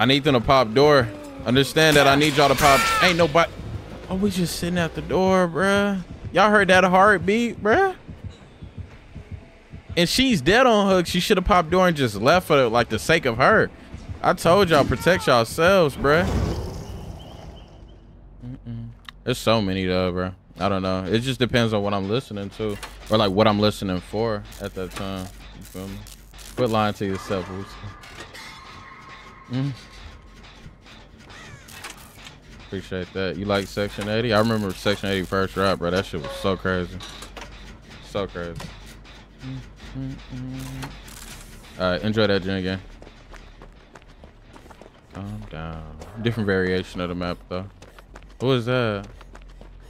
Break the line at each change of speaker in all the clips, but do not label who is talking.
I need them to pop door. Understand that I need y'all to pop. Ain't nobody. Oh, we just sitting at the door, bruh. Y'all heard that heartbeat, bruh? And she's dead on hook. She should have popped door and just left for like the sake of her. I told y'all protect yourselves, bruh. Mm -mm. There's so many though, bro. I don't know. It just depends on what I'm listening to or like what I'm listening for at that time. You feel me? Quit lying to yourself. Mm. Appreciate that. You like Section 80? I remember Section 80 first drop, bro. That shit was so crazy. So crazy. Mm -mm All right, enjoy that gym again. Calm down. Different variation of the map, though. What was that?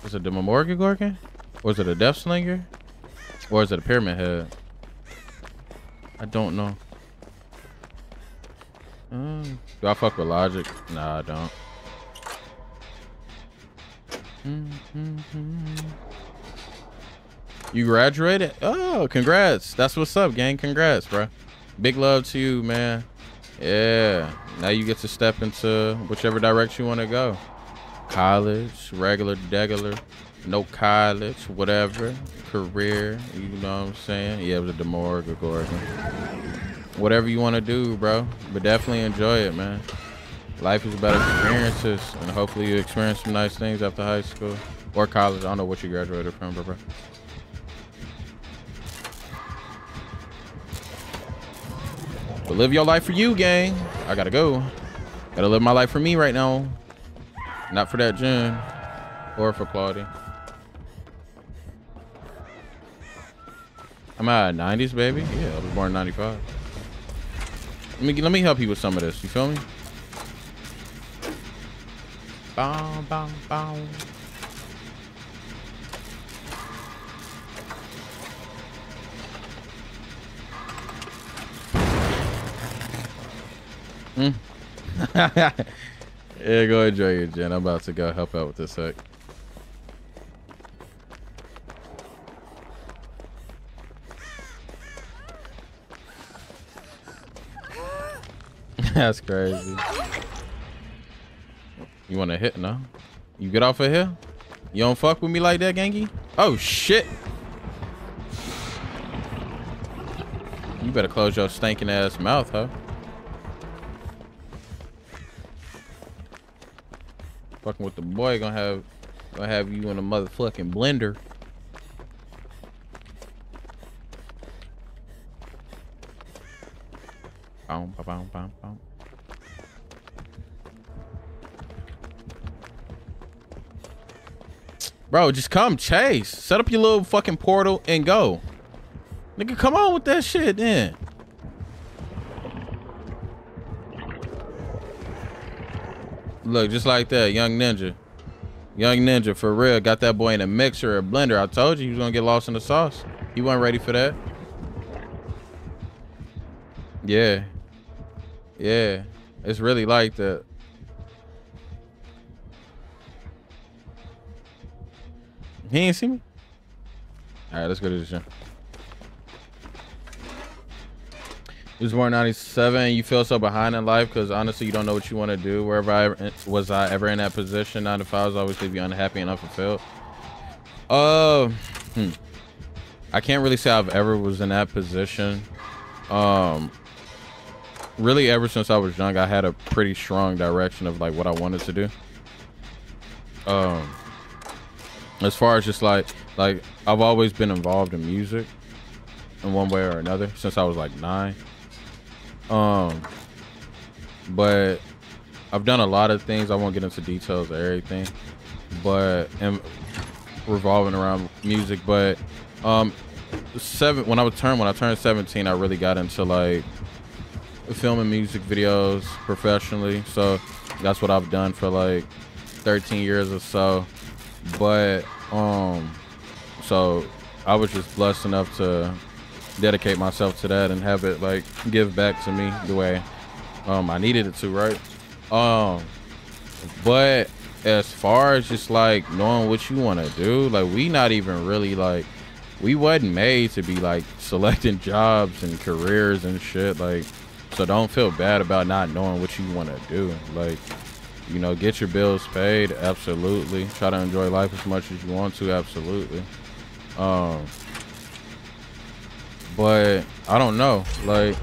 Was it the Demogorgon? Was it a Deathslinger? Or is it a Pyramid Head? I don't know. Um, do I fuck with Logic? Nah, I don't. Mm-hmm. You graduated? Oh, congrats. That's what's up, gang. Congrats, bro. Big love to you, man. Yeah. Now you get to step into whichever direction you want to go. College, regular, degular, no college, whatever. Career, you know what I'm saying? Yeah, it was a Demorg, Gorgon. Whatever you want to do, bro. But definitely enjoy it, man. Life is about experiences, and hopefully you experience some nice things after high school or college. I don't know what you graduated from, bro. But live your life for you, gang. I gotta go. Gotta live my life for me right now. Not for that gen. Or for Claudia. I'm at 90s, baby. Yeah, I was born in 95. Let me let me help you with some of this. You feel me? Bow, bow, bow. Mm. yeah, go enjoy your gen. I'm about to go help out with this sec. That's crazy. You want to hit, no? You get off of here? You don't fuck with me like that, Gangy? Oh, shit. You better close your stinking ass mouth, huh? Fucking with the boy gonna have gonna have you in a motherfucking blender. Bro, just come chase. Set up your little fucking portal and go. Nigga, come on with that shit then. Look, just like that, young ninja. Young ninja, for real. Got that boy in a mixer, a blender. I told you he was gonna get lost in the sauce. He wasn't ready for that. Yeah. Yeah. It's really like that. He ain't see me? All right, let's go to the gym. It was born 97. You feel so behind in life because honestly, you don't know what you want to do. Wherever I was I ever in that position, nine to five was always leave you unhappy and unfulfilled. Uh, hmm. I can't really say I've ever was in that position. Um, really ever since I was young, I had a pretty strong direction of like what I wanted to do. Um, as far as just like like I've always been involved in music in one way or another since I was like nine. Um, but I've done a lot of things. I won't get into details of everything, but and revolving around music. But um, seven when I was turned when I turned 17, I really got into like filming music videos professionally. So that's what I've done for like 13 years or so but um so i was just blessed enough to dedicate myself to that and have it like give back to me the way um i needed it to right um but as far as just like knowing what you want to do like we not even really like we wasn't made to be like selecting jobs and careers and shit like So don't feel bad about not knowing what you want to do. Like, you know, get your bills paid. Absolutely. Try to enjoy life as much as you want to. Absolutely. Um, but I don't know. Like,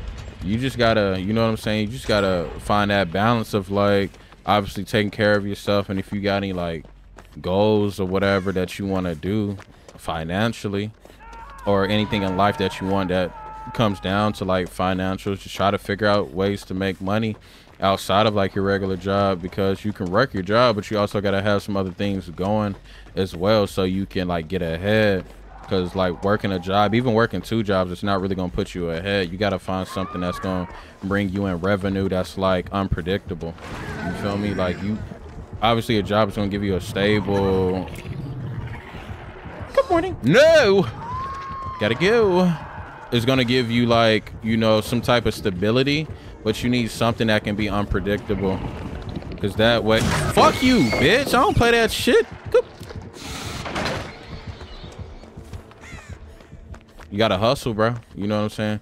you just gotta, you know what I'm saying? You just gotta find that balance of like, obviously taking care of yourself. And if you got any like goals or whatever that you want to do financially or anything in life that you want that comes down to like financials, just try to figure out ways to make money outside of like your regular job because you can work your job, but you also got to have some other things going as well so you can like get ahead. Because like working a job even working two jobs it's not really gonna put you ahead. You gotta find something that's gonna bring you in revenue that's like unpredictable. You feel me? Like you obviously a job is gonna give you a stable good morning. No! Gotta go. It's gonna give you like you know some type of stability but you need something that can be unpredictable. Because that way fuck you bitch. I don't play that shit. You gotta hustle bro you know what i'm saying?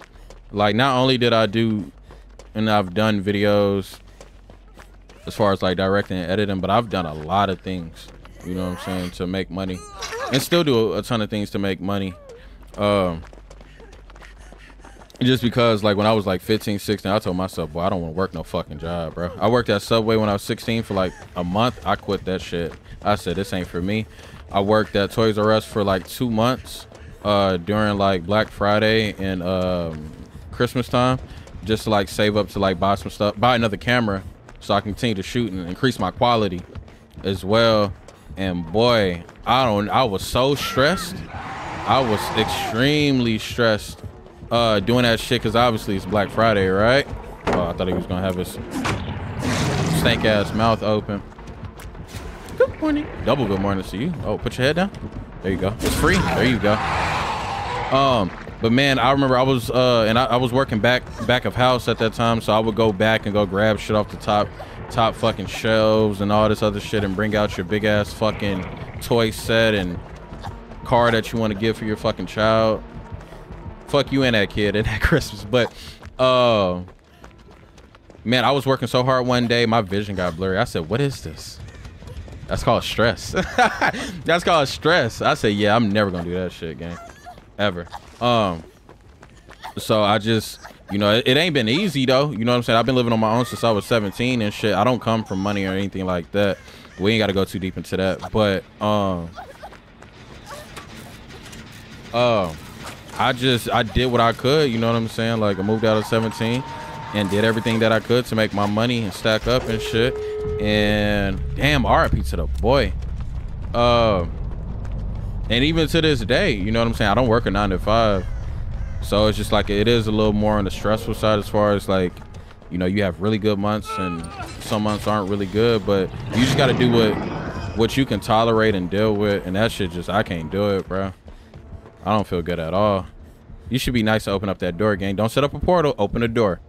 Like not only did i do and i've done videos as far as like directing and editing but i've done a lot of things you know what i'm saying to make money and still do a, ton of things to make money. Um just because like when i was like 15 16 i told myself boy i don't want to work no fucking job bro i worked at subway when i was 16 for like a month i quit that shit i said this ain't for me i worked at toys r us for like two months uh, during like Black Friday and um, Christmas time, just to like save up to like buy some stuff, buy another camera, so I continue to shoot and increase my quality as well. And boy, I don't, I was so stressed. I was extremely stressed uh, doing that shit because obviously it's Black Friday, right? Oh, I thought he was gonna have his stank ass mouth open. Good morning. Double good morning to you. Oh, put your head down. There you go. It's free. There you go. Um, but man, I remember I was uh and I, I, was working back back of house at that time, so I would go back and go grab shit off the top top fucking shelves and all this other shit and bring out your big ass fucking toy set and car that you want to give for your fucking child. Fuck you and that kid at that Christmas. But uh man, I was working so hard one day, my vision got blurry. I said, what is this? That's called stress. That's called stress. I say, yeah, I'm never gonna do that shit, gang, ever. Um, so I just, you know, it, it, ain't been easy though. You know what I'm saying? I've been living on my own since I was 17 and shit. I don't come from money or anything like that. We ain't got to go too deep into that, but um, uh, I just I did what I could. You know what I'm saying? Like I moved out of 17 and did everything that I could to make my money and stack up and shit. And damn, RIP to the boy. Uh, and even to this day, you know what I'm saying? I don't work a nine to five. So it's just like it is a little more on the stressful side as far as like, you know, you have really good months and some months aren't really good, but you just got to do what what you can tolerate and deal with. And that shit just, I can't do it, bro. I don't feel good at all. You should be nice to open up that door, gang. Don't set up a portal. Open the door.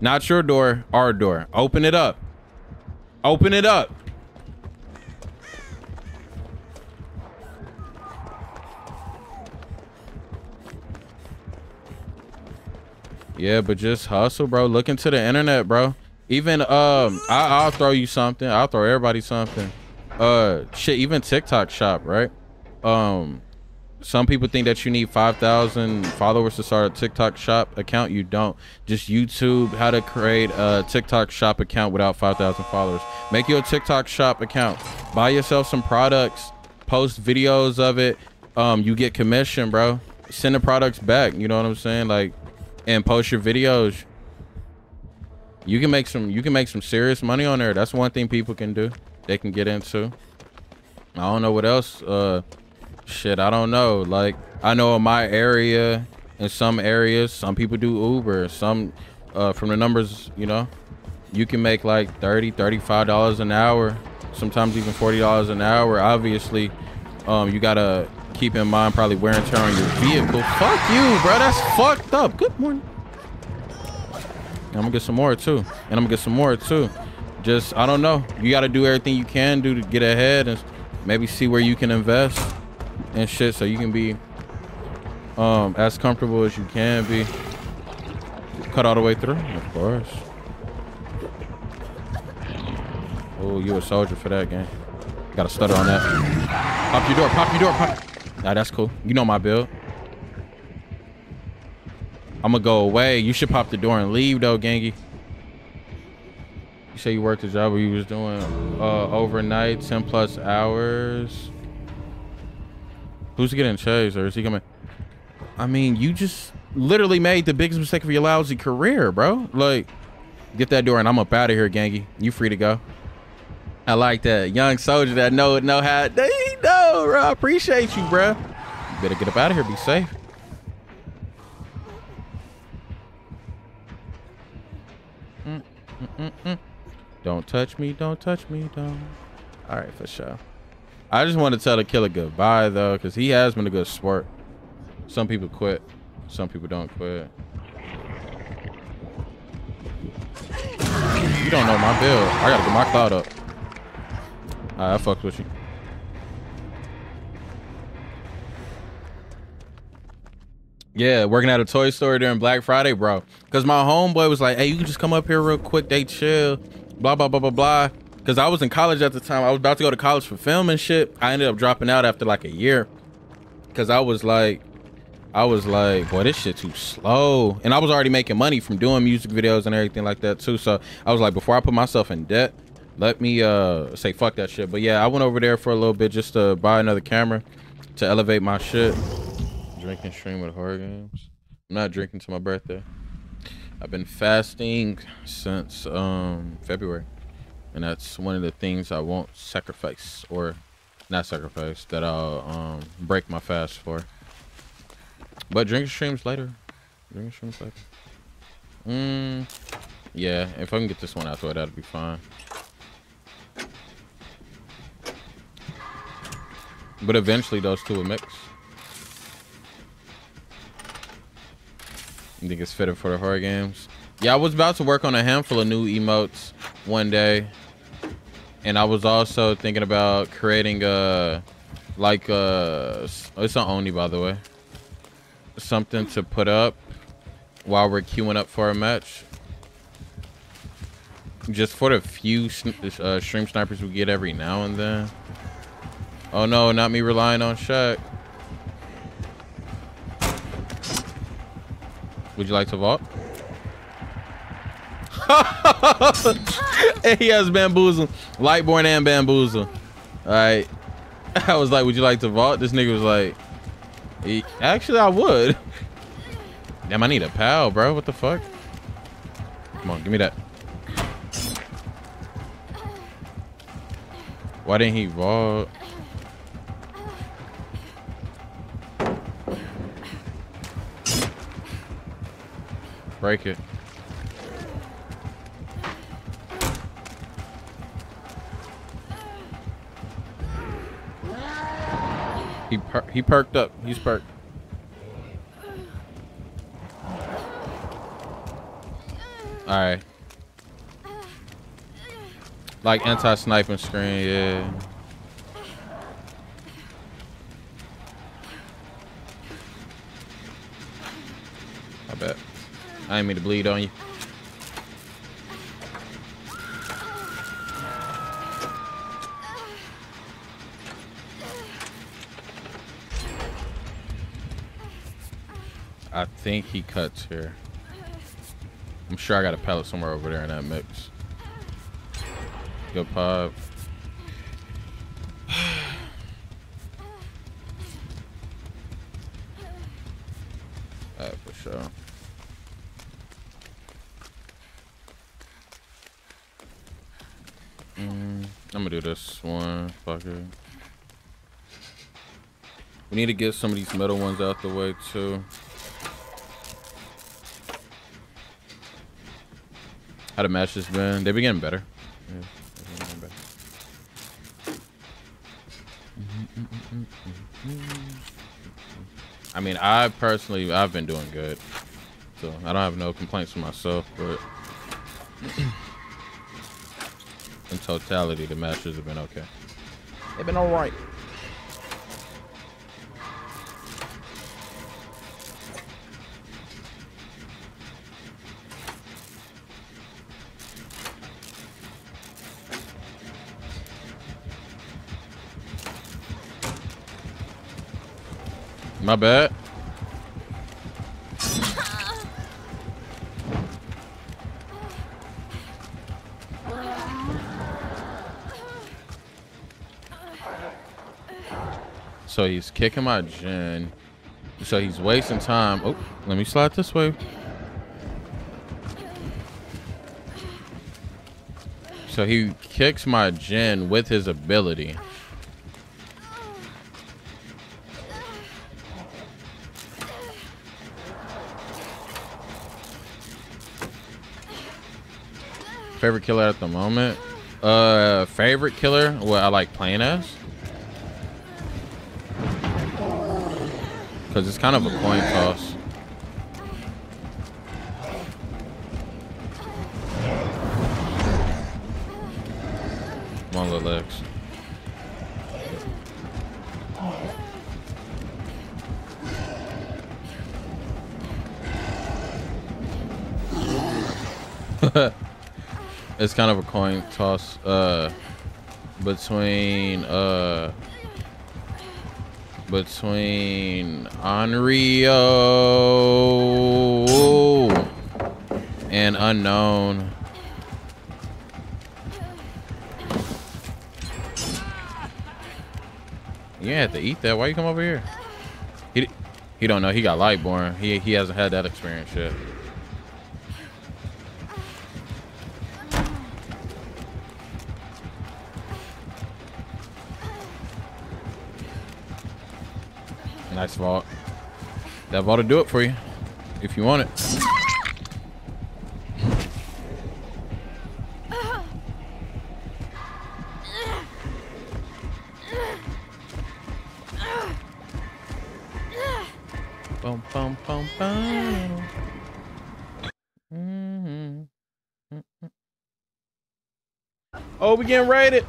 Not your door, our door. Open it up. Open it up. Yeah, but just hustle, bro. Look into the internet, bro. Even um, I, will throw you something. I'll throw everybody something. Uh, shit. Even TikTok shop, right? Um, some people think that you need 5,000 followers to start a TikTok shop account. You don't. Just YouTube how to create a TikTok shop account without 5,000 followers. Make your TikTok shop account. Buy yourself some products. Post videos of it. Um, you get commission, bro. Send the products back. You know what I'm saying? Like, and post your videos. You can make some. You can make some serious money on there. That's one thing people can do. They can get into. I don't know what else. Uh Shit, I don't know. Like, I know in my area, in some areas, some people do Uber. Some, uh, from the numbers, you know, you can make like 30 $35 an hour, sometimes even $40 an hour. Obviously, um, you gotta keep in mind probably wear and tear on your vehicle. Fuck you, bro. That's fucked up. Good morning. I'm gonna get some more too. And I'm gonna get some more too. Just, I don't know. You gotta do everything you can do to get ahead and maybe see where you can invest and shit so you can be um as comfortable as you can be Cut all the way through? Of course. Oh, you a soldier for that game. Got a stutter on that. Pop your door, pop your door, pop. Nah, that's cool. You know my build. I'm gonna go away. You should pop the door and leave though, Gangy. You say you worked a job where you was doing uh, overnight, 10 plus hours. Who's getting chased or is he coming? I mean, you just literally made the biggest mistake of your lousy career, bro. Like, get that door and I'm up out of here, Gangy. You free to go. I like that young soldier that know know how. They know, bro. I appreciate you, bro. You better get up out of here. Be safe. Mm, mm, mm, don't touch me. Don't touch me. Don't. All right, for sure. I just want to tell the killer goodbye though, because he has been a good sport. Some people quit. Some people don't quit. You don't know my build. I gotta get my cloud up. I fucked with you. Yeah, working at a toy store during Black Friday, bro. Cause my homeboy was like, "Hey, you can just come up here real quick. They chill, blah blah blah blah blah." Cause I was in college at the time. I was about to go to college for film and shit. I ended up dropping out after like a year. Cause I was like, I was like, boy, this shit too slow. And I was already making money from doing music videos and everything like that too. So I was like, before I put myself in debt, let me uh say fuck that shit. But yeah, I went over there for a little bit just to buy another camera to elevate my shit. Drinking stream with horror games. I'm not drinking to my birthday. I've been fasting since um February. And that's one of the things I won't sacrifice or not sacrifice that I'll um break my fast for. But drinking streams later. Drinking streams later. Mm, yeah, if I can get this one out the way, that'll be fine. But eventually those two will mix. You think it's fitted for the horror games? Yeah, I was about to work on a handful of new emotes one day. And I was also thinking about creating a, like a, it's not Oni by the way. Something to put up while we're queuing up for a match. Just for the few uh, stream snipers we get every now and then. Oh no, not me relying on Shaq. Would you like to vault? he has bamboozle. Lightborn and bamboozle. Alright. I was like, would you like to vault? This nigga was like, actually I would. Damn, I need a pal, bro. What the fuck? Come on, give me that. Why didn't he vault? Break it. Per he perked up. He's perked. All right. Like anti-sniping screen, yeah. I bet. I didn't mean to bleed on you. Think he cuts here. I'm sure I got a pellet somewhere over there in that mix. Good pop. Alright, for sure. Mm, I'm gonna do this one. Fuck it. We need to get some of these metal ones out the way too. How the match has been? They've been getting better. Yeah, getting better. I mean, I personally, I've been doing good. So I don't have no complaints for myself, but in totality, the matches have been okay. They've been all right. My bad. So he's kicking my gen. So he's wasting time. Oh, let me slide this way. So he kicks my gen with his ability. Favorite killer at the moment? Uh, favorite killer? What I like playing as? Because it's kind of a coin toss. It's kind of a coin toss uh between uh between Onryo and Unknown. You have to eat that. Why you come over here? He he don't know. He got Lightborn. He he hasn't had that experience yet. Nice vault. That vault to do it for you, if you want it. Boom. Mm-hmm. Oh, we getting raided.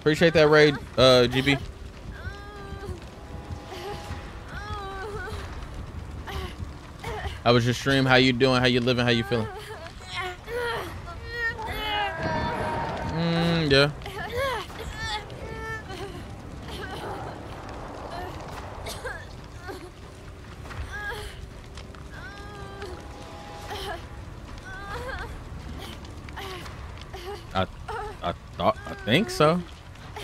Appreciate that raid, uh, GB. How was your stream? How you doing? How you living? How you feeling? Mm, yeah. I, I thought, I think so.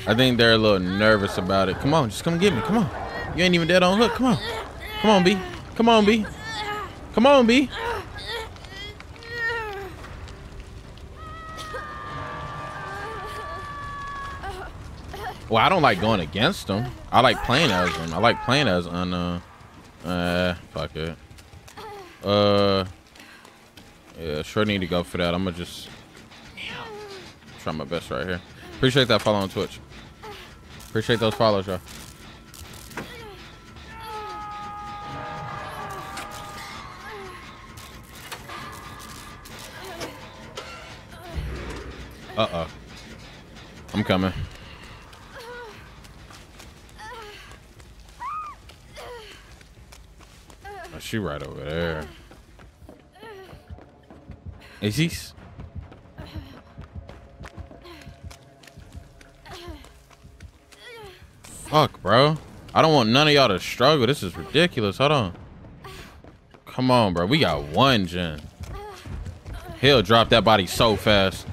I think they're a little nervous about it. Come on, just come get me. Come on. You ain't even dead on hook. Come on. Come on, B. Come on, B. Come on, B. Well, I don't like going against them. I like playing as them. I like playing as on uh uh fuck it. Uh yeah, sure need to go for that. I'm gonna just try my best right here. Appreciate that follow on Twitch. Appreciate those follows, y'all. Uh-oh. I'm coming. Oh, she right over there. Is he? Fuck, bro. I don't want none of y'all to struggle. This is ridiculous. Hold on. Come on, bro. We got one gen. He'll drop that body so fast.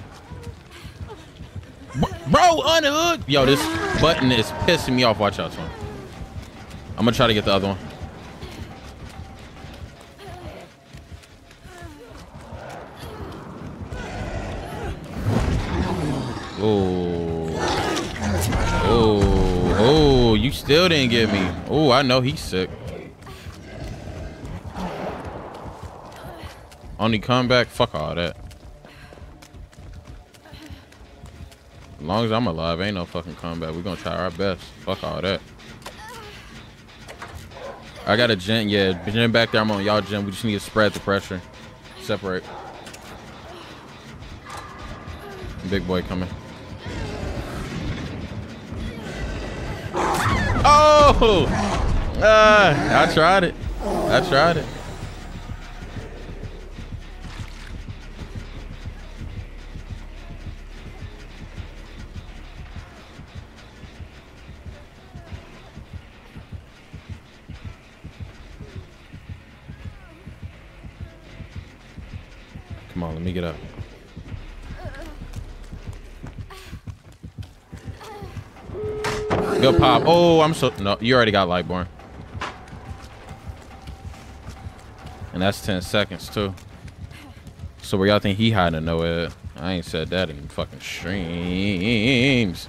Bro, unhook. Yo, this button is pissing me off. Watch out, son. I'm gonna try to get the other one. Oh. Oh. Oh, you still didn't get me. Oh, I know he's sick. Only comeback? Fuck all that. Long as I'm alive, ain't no fucking comeback. We're gonna try our best. Fuck all that. I got a gen, yeah, gen back there. I'm on y'all gen. We just need to spread the pressure. Separate. Big boy coming. Oh! Uh, I tried it. I tried it. Come on, let me get up. Good pop. Oh, I'm so no. You already got Lightborn. And that's 10 seconds too. So where y'all think he hiding nowhere? I ain't said that in fucking streams.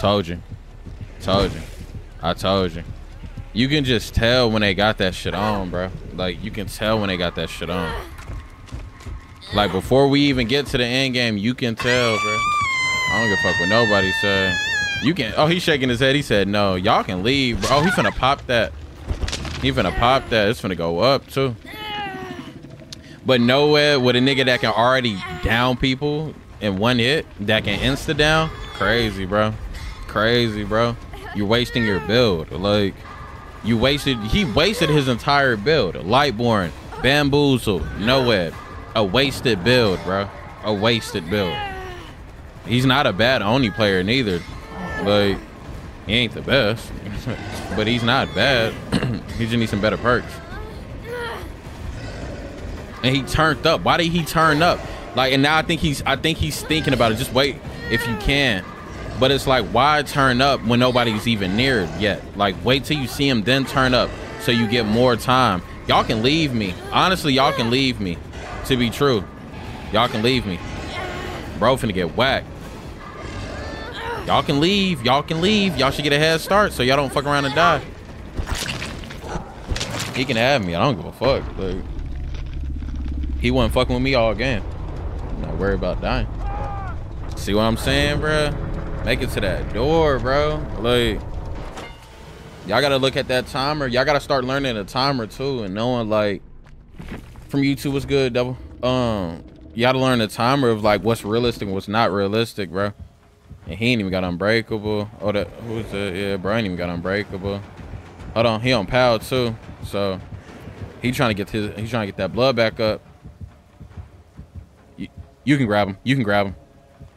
Told you. Told you. I told you. You can just tell when they got that shit on, bro. Like, you can tell when they got that shit on. Like, before we even get to the end game, you can tell, bro. I don't give a fuck what nobody said. You can. Oh, he's shaking his head. He said, no, y'all can leave, bro. Oh, finna pop that. He finna pop that. It's finna go up, too. But nowhere with a nigga that can already down people in one hit, that can insta down, crazy, bro. Crazy, bro. You're wasting your build. Like, you wasted, he wasted his entire build. Lightborn, bamboozle, nowhere. A wasted build, bro. A wasted build. He's not a bad Oni player neither. Like, he ain't the best, but he's not bad. he just needs some better perks. And he turned up. Why did he turn up? Like, and now I think he's, I think he's thinking about it. Just wait if you can. But it's like, why turn up when nobody's even near yet? Like, wait till you see him, then turn up so you get more time. Y'all can leave me. Honestly, y'all can leave me. To be true, y'all can leave me. Bro, finna get whacked. Y'all can leave. Y'all can leave. Y'all should get a head start so y'all don't fuck around and die. He can have me. I don't give a fuck. Like, he wasn't fucking with me all game. I'm not worried about dying. See what I'm saying, bro? Make it to that door, bro. Like, y'all gotta look at that timer. Y'all gotta start learning the timer too and knowing like from YouTube what's good, double. Um, you gotta learn the timer of like what's realistic and what's not realistic, bro. And he ain't even got unbreakable. Oh, that who's the yeah, bro? Ain't even got unbreakable. Hold on, he on PAL too. So he trying to get his he's trying to get that blood back up. You, you can grab him. You can grab him.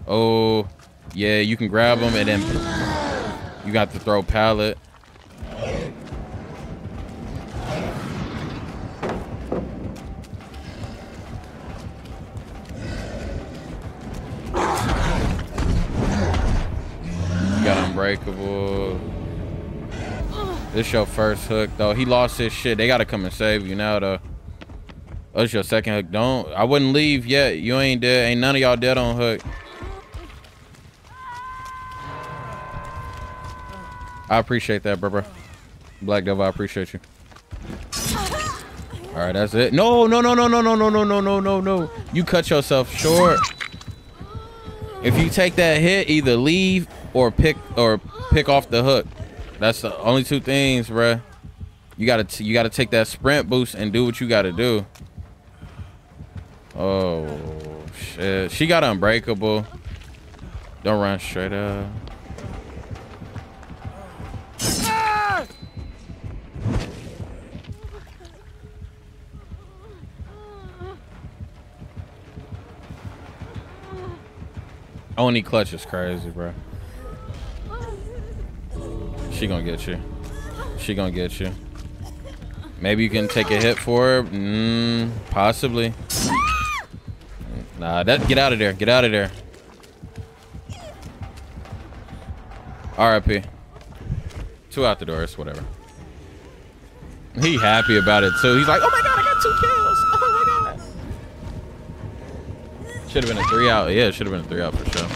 Oh, yeah, you can grab him and then you got to throw pallet. Unbreakable. This your first hook though. He lost his shit. They gotta come and save you now though. That's your second hook. Don't I wouldn't leave yet. You ain't dead. Ain't none of y'all dead on hook. I appreciate that, bro, bro. Black Devil, I appreciate you. All right, that's it. No, no, no, no, no, no, no, no, no, no, no, no. You cut yourself short. If you take that hit, either leave or pick or pick off the hook. That's the only two things, bruh. You gotta you gotta take that sprint boost and do what you gotta do. Oh shit. She got unbreakable. Don't run straight up. Oni clutch is crazy, bro. She gonna get you. She gonna get you. Maybe you can take a hit for her. Mm, possibly. Nah, that get out of there. Get out of there. RIP. Two out the doors, whatever. He happy about it too. He's like, oh my god, I got two kills. Oh my god. Should have been a three out. Yeah, it should have been a three out for sure.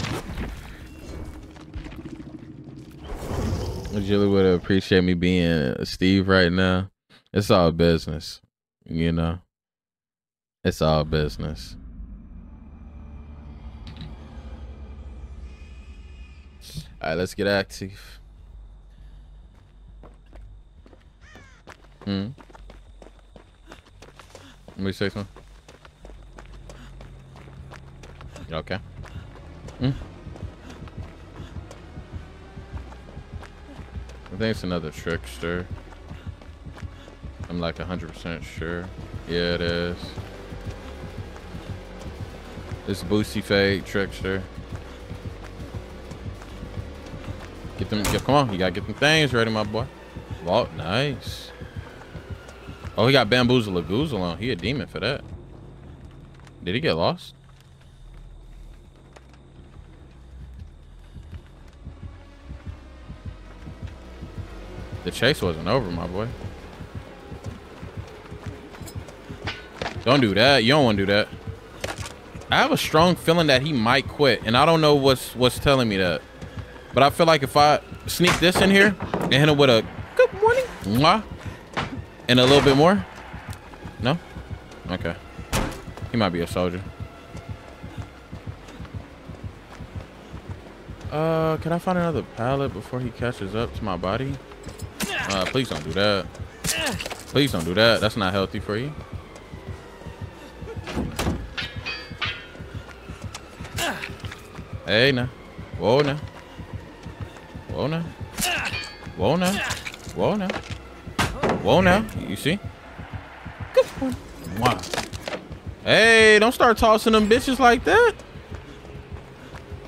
Julie would appreciate me being Steve right now. It's all business, you know. It's all business. All right, let's get active. Hmm. Let me say something. Okay. Hmm. I think it's another trickster. I'm like 100% sure. Yeah, it is. This Boosie fade trickster. Get them, get, come on, you gotta get them things ready, my boy. Vault, nice. Oh, he got Bamboozle Lagoozle on. He a demon for that. Did he get lost? The chase wasn't over, my boy. Don't do that. You don't want to do that. I have a strong feeling that he might quit, and I don't know what's what's telling me that. But I feel like if I sneak this in here and hit him with a good morning, mwah, and a little bit more. No? Okay. He might be a soldier. Uh, can I find another pallet before he catches up to my body? Uh, please don't do that. Please don't do that. That's not healthy for you. Hey, now. Whoa, now. Whoa, now. Whoa, now. Whoa, now. Whoa, now. You see? Good. Wow. Hey, don't start tossing them bitches like that.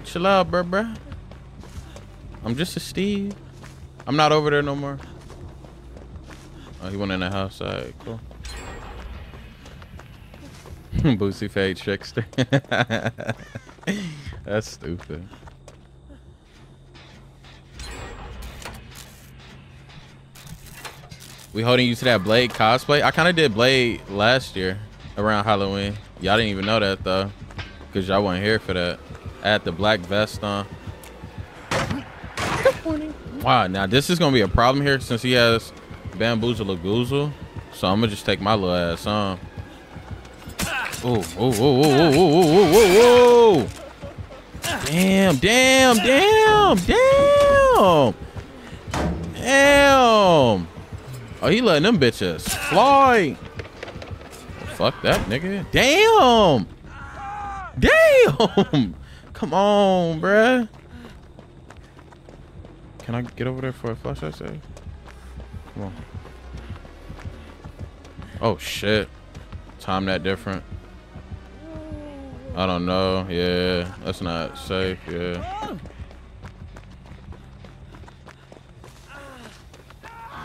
Chill out, bruh, bruh. I'm just a Steve. I'm not over there no more. Oh, he went in the house. All right, cool. Boosie fade trickster. That's stupid. We holding you to that Blade cosplay? I kind of did Blade last year around Halloween. Y'all didn't even know that though, because y'all weren't here for that. I had the black vest on. Good morning. Wow, now this is gonna be a problem here since he has bamboozle goozle. So I'm gonna just take my little ass on. Oh, oh, oh, oh, oh, oh, oh, oh, oh. Damn, damn, damn, damn. Damn. Oh, he letting them bitches fly. Fuck that, nigga. Damn. Damn. Come on, bruh. Can I get over there for a flash? I say. Come on. Oh shit. Time that different. I don't know. Yeah, that's not safe. Yeah.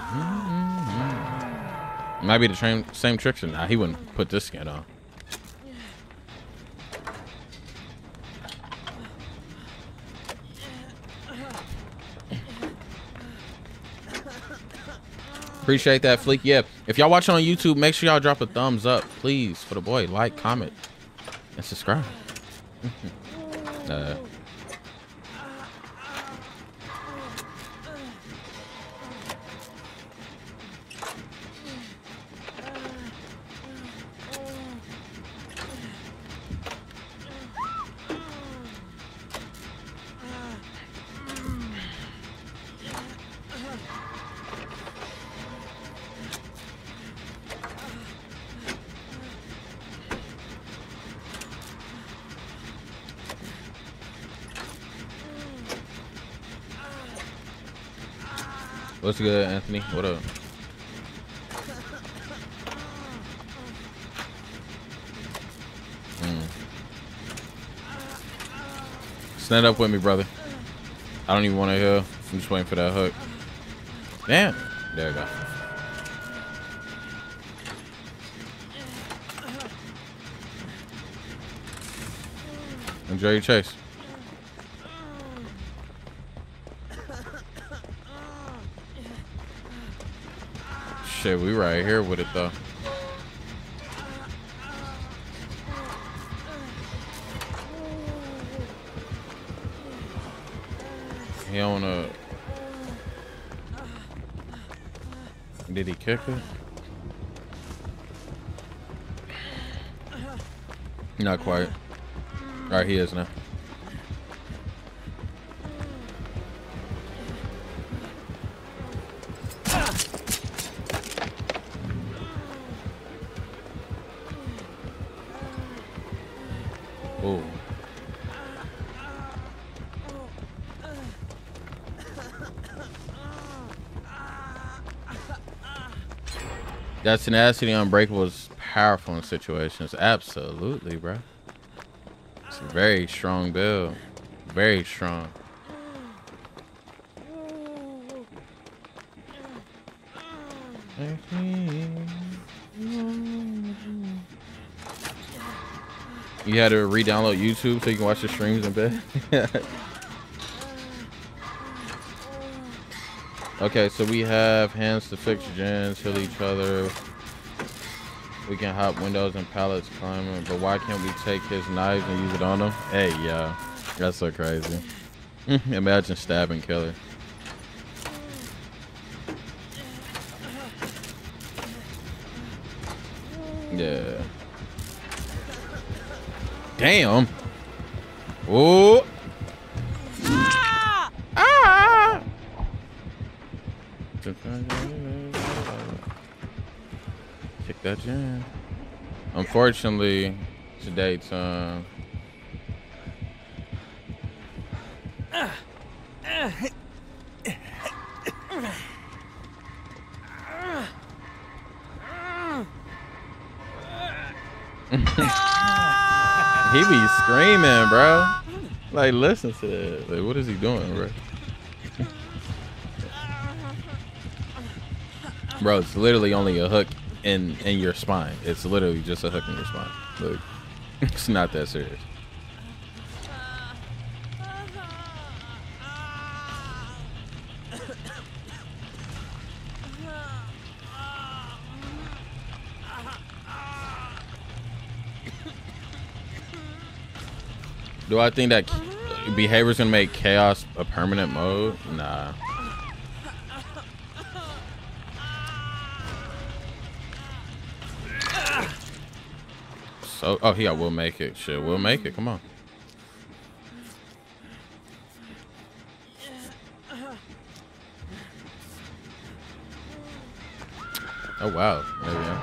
Mm-hmm. Might be the same same tricks. Nah, he wouldn't put this skin on. Appreciate that, Fleek. Yeah, if y'all watching on YouTube, make sure y'all drop a thumbs up, please, for the boy. Like, comment, and subscribe. uh, What's good, Anthony? What up? Mm. Stand up with me, brother. I don't even want to hear. I'm just waiting for that hook. Damn. There we go. Enjoy your chase. Shit, we right here with it though. He don't wanna. Did he kick it? Not quite. All right, he is now. That tenacity unbreakable is powerful in situations. Absolutely, bro. It's a very strong build. Very strong. You had to re-download YouTube so you can watch the streams in bed. okay, so we have hands to fix gens, heal each other. We can hop windows and pallets climbing, but why can't we take his knives and use it on them? Hey, yeah, that's so crazy. Imagine stabbing killer. Yeah. Damn. Oh. Unfortunately, today's um. he be screaming, bro. Like, listen to that. Like, what is he doing, bro? bro, it's literally only a hook in in your spine. It's literally just a hook in your spine. Like, it's not that serious. Do I think that behavior is gonna make chaos a permanent mode? Nah. So, oh, oh yeah, we'll make it. Shit, we'll make it. Come on. Oh wow. There we go.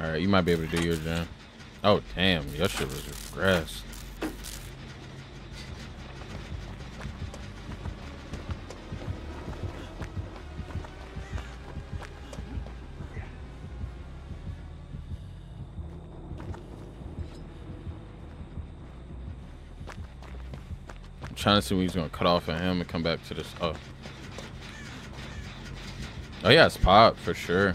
All right, you might be able to do your jump. Oh, damn. Your shit was regressed. I'm trying to see when he's gonna cut off at him and come back to this. Oh. Oh yeah, it's pop for sure.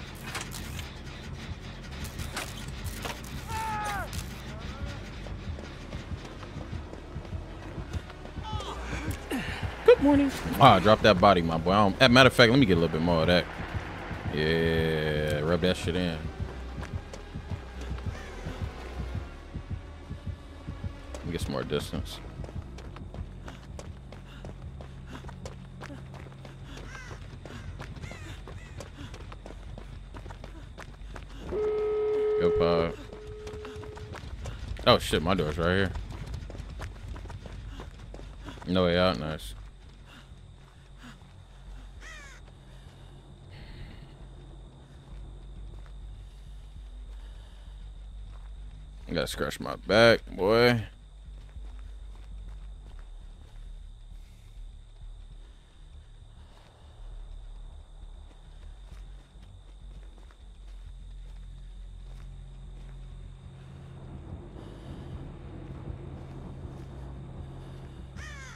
Morning. Ah, drop that body, my boy. As a matter of fact, let me get a little bit more of that. Yeah, rub that shit in. Get some more distance. Go pop. Oh shit, my door's right here. No way out, nice. I gotta scratch my back, boy.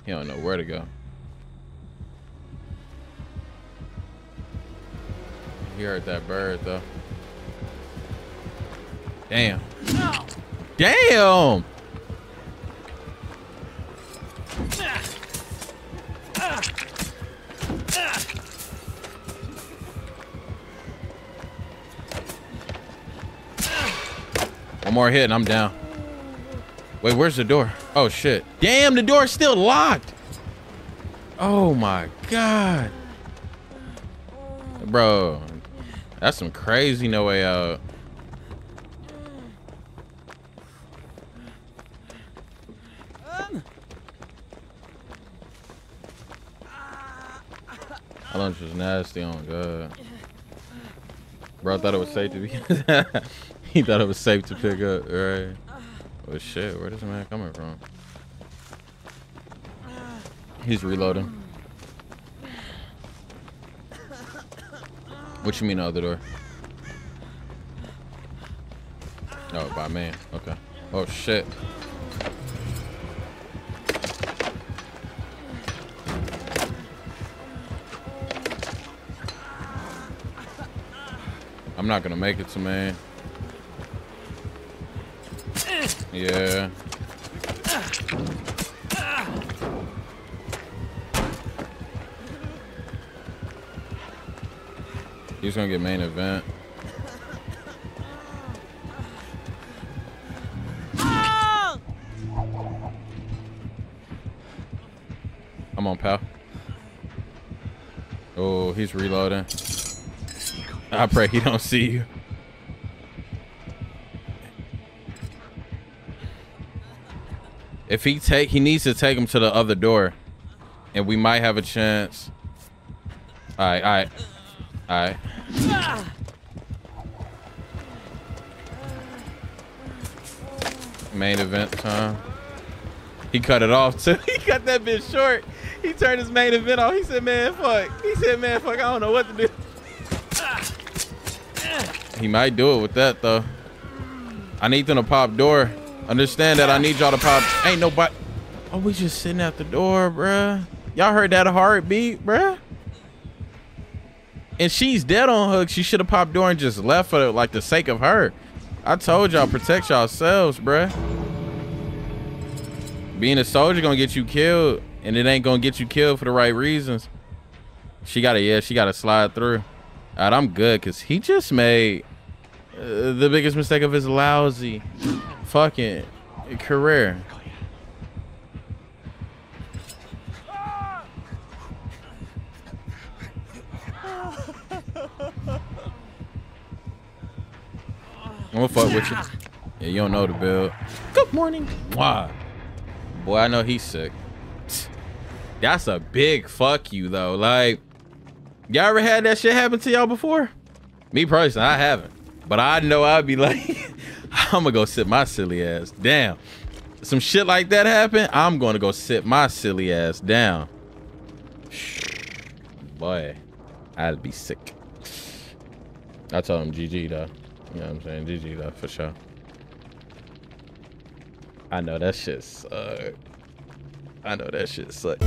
He don't know where to go. He heard that bird though. Damn. Damn. One more hit and I'm down. Wait, where's the door? Oh shit. Damn, the door's still locked. Oh my god. Bro, that's some crazy no way out. Lunch was nasty oh on God. Bro, I thought it was safe to be. he thought it was safe to pick up, right? Oh shit, where this man coming from? He's reloading. What you mean the other door? Oh, by man. Okay. Oh shit. I'm not gonna make it to main. Yeah. He's gonna get main event. I'm on pal. Oh, he's reloading. I pray he don't see you. If he take, he needs to take him to the other door, and we might have a chance. All right, all right, all right. Main event time. He cut it off too. he cut that bit short. He turned his main event off. He said, man, fuck. He said, man, fuck, I don't know what to do. He might do it with that though. I need them to pop door. Understand that I need y'all to pop. Ain't nobody. Oh, we just sitting at the door, bruh. Y'all heard that heartbeat, bruh? And she's dead on hook. She should have popped door and just left for like the sake of her. I told y'all protect yourselves, bruh. Being a soldier gonna get you killed, and it ain't gonna get you killed for the right reasons. She gotta, yeah, she gotta slide through. All right, I'm good, cause he just made uh, the biggest mistake of his lousy fucking career. I'm gonna fuck with you. Yeah, you don't know the build. Good morning. Why? Boy, I know he's sick. That's a big fuck you though. Like, y'all ever had that shit happen to y'all before? Me personally, I haven't. But I know I'd be like, I'm gonna go sit my silly ass down. Some shit like that happen, I'm gonna go sit my silly ass down. Boy, I'd be sick. I told him GG though. You know what I'm saying? GG though, for sure. I know that shit suck. I know that shit suck.